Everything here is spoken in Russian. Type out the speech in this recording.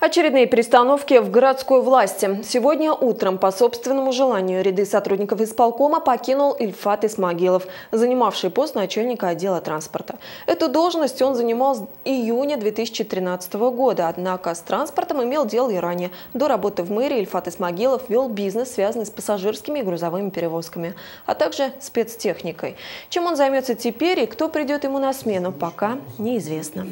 Очередные перестановки в городской власти. Сегодня утром по собственному желанию ряды сотрудников исполкома покинул Ильфат Исмагилов, занимавший пост начальника отдела транспорта. Эту должность он занимал с июня 2013 года, однако с транспортом имел дело и ранее. До работы в мэрии Ильфат Исмагилов вел бизнес, связанный с пассажирскими и грузовыми перевозками, а также спецтехникой. Чем он займется теперь и кто придет ему на смену, пока неизвестно.